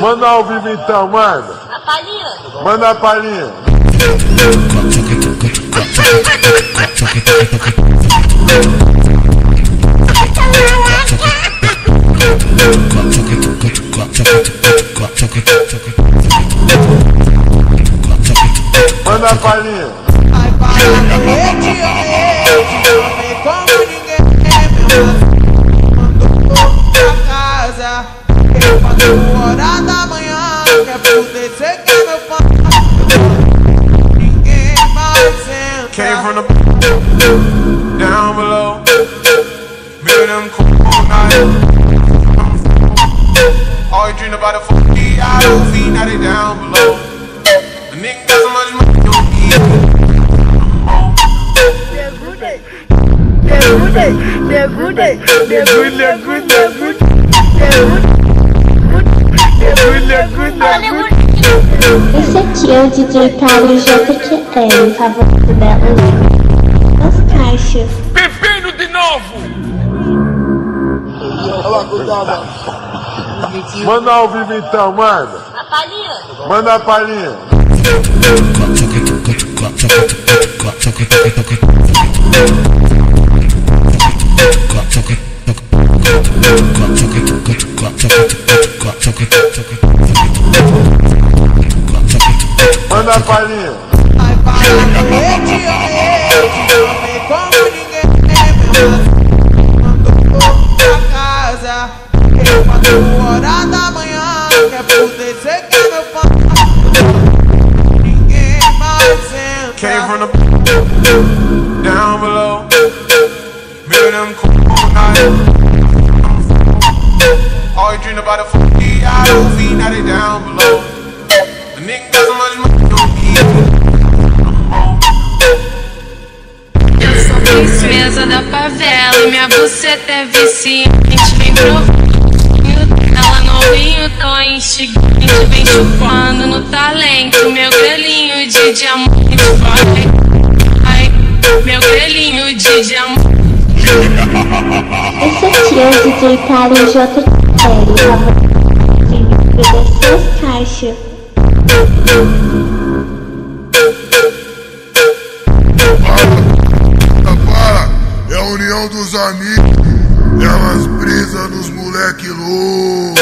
Manda ao vivo então, manda. A palhinha. Manda a palhinha. Manda a palhinha. Came from the down below. Me and them cool all. All you dream about the fuck D.I.O.V. Now they down below. A nigga got so much money, They're good, they're good, they're good, they're good, they're good, they're good, they're good, they're good, they're good, they're good. Esse aqui é o DJ Carlos JQL, favorito dela. As caixas. Bebendo de novo! Olha, cuidado. Manda ao vivo então, manda. A palhinha. Manda a palhinha. Manda a palhinha. Vai senta Came from the down below. Me them cool nights. All you dream about a 40 hour feet, now they down below. A nigga got so much money, princesa da favela e minha buceta é viciante. Vem provinho, ela novinho, tô instigante. Vem chupando no talento, meu grelhinho de diamante. Vai, vai, meu grelhinho de diamante. Esse aqui é o DJ Carlos JQL, favorito das caixas. É a união dos amigos, elas brisam nos moleque louco.